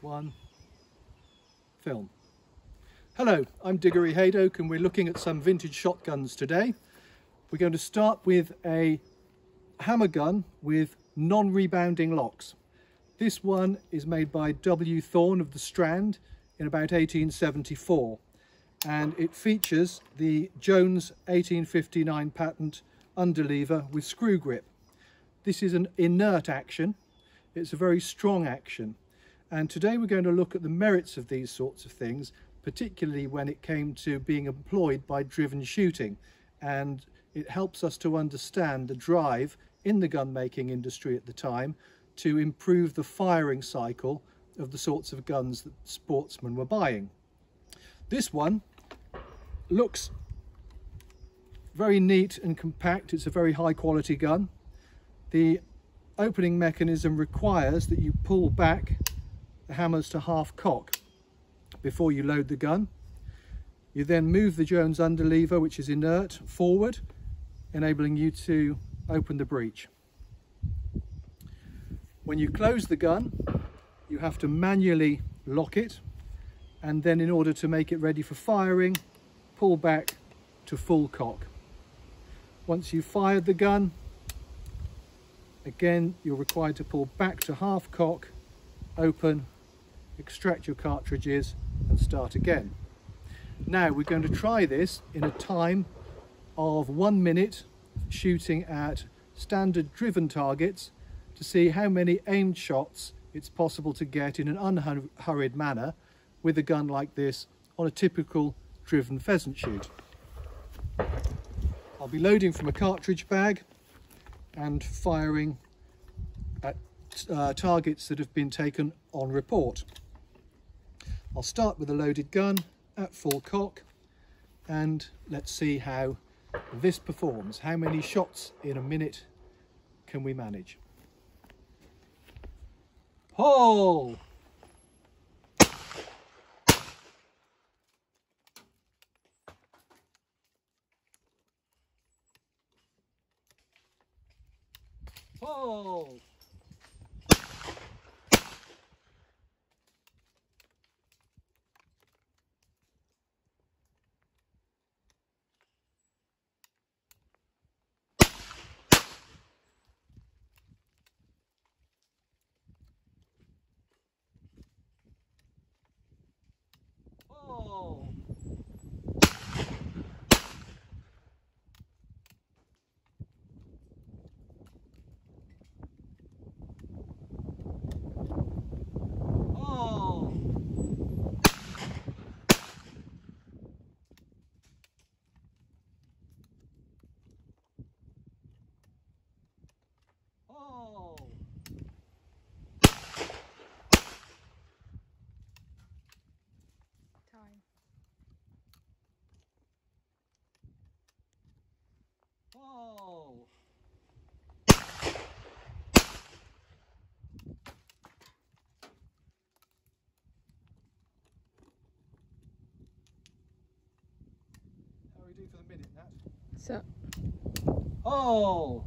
one, film. Hello, I'm Diggory Hadoke and we're looking at some vintage shotguns today. We're going to start with a hammer gun with non-rebounding locks. This one is made by W. Thorn of the Strand in about 1874 and it features the Jones 1859 patent underlever with screw grip. This is an inert action. It's a very strong action. And today we're going to look at the merits of these sorts of things, particularly when it came to being employed by driven shooting. And it helps us to understand the drive in the gun making industry at the time to improve the firing cycle of the sorts of guns that sportsmen were buying. This one looks very neat and compact. It's a very high quality gun. The opening mechanism requires that you pull back the hammers to half cock before you load the gun. You then move the Jones underlever, which is inert, forward, enabling you to open the breech. When you close the gun, you have to manually lock it, and then in order to make it ready for firing, pull back to full cock. Once you've fired the gun, again, you're required to pull back to half cock, open, extract your cartridges and start again. Now we're going to try this in a time of one minute shooting at standard driven targets to see how many aimed shots it's possible to get in an unhurried manner with a gun like this on a typical driven pheasant shoot. I'll be loading from a cartridge bag and firing at uh, targets that have been taken on report. I'll start with a loaded gun at full cock and let's see how this performs. How many shots in a minute can we manage? Pull! Pull! Oh. How are we doing for the minute, Nat? So. Oh.